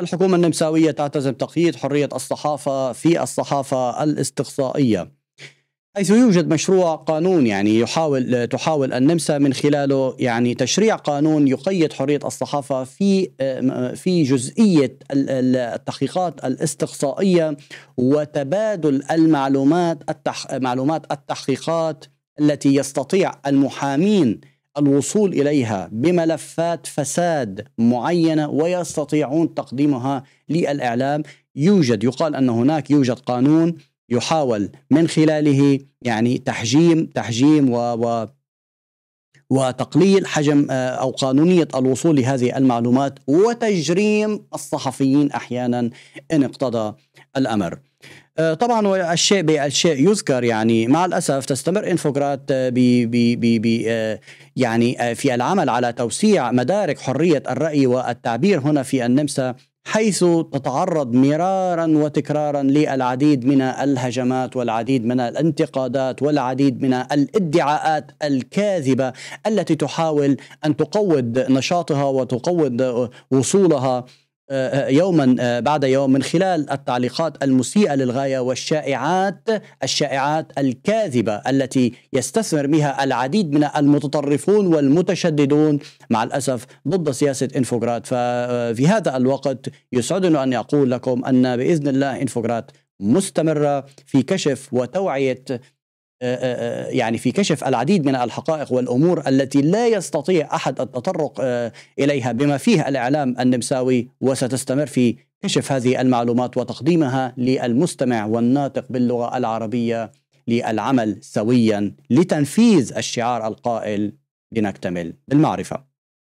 الحكومة النمساوية تعتزم تقييد حرية الصحافة في الصحافة الاستقصائية. حيث يوجد مشروع قانون يعني يحاول تحاول النمسا من خلاله يعني تشريع قانون يقيد حرية الصحافة في في جزئية التحقيقات الاستقصائية وتبادل المعلومات التح معلومات التحقيقات التي يستطيع المحامين الوصول إليها بملفات فساد معينه ويستطيعون تقديمها للإعلام يوجد يقال أن هناك يوجد قانون يحاول من خلاله يعني تحجيم تحجيم و, و وتقليل حجم آه، أو قانونية الوصول لهذه المعلومات وتجريم الصحفيين أحيانا إن اقتضى الأمر. آه، طبعا الشيء بالشيء يذكر يعني مع الأسف تستمر انفوغرات آه، ب ب يعني في العمل على توسيع مدارك حرية الرأي والتعبير هنا في النمسا حيث تتعرض مرارا وتكرارا للعديد من الهجمات والعديد من الانتقادات والعديد من الادعاءات الكاذبة التي تحاول أن تقوض نشاطها وتقوض وصولها. آه، يوما آه، بعد يوم من خلال التعليقات المسيئة للغاية والشائعات الشائعات الكاذبة التي يستثمر بها العديد من المتطرفون والمتشددون مع الأسف ضد سياسة انفوغرات ففي هذا الوقت يسعدنا أن أقول لكم أن بإذن الله انفوغرات مستمرة في كشف وتوعية آه، آه، آه، يعني في كشف العديد من الحقائق والأمور التي لا يستطيع أحد التطرق إليها بما فيه الإعلام النمساوي. وستستمر في كشف هذه المعلومات وتقديمها للمستمع والناطق باللغة العربية للعمل سويا لتنفيذ الشعار القائل لنكتمل بالمعرفة.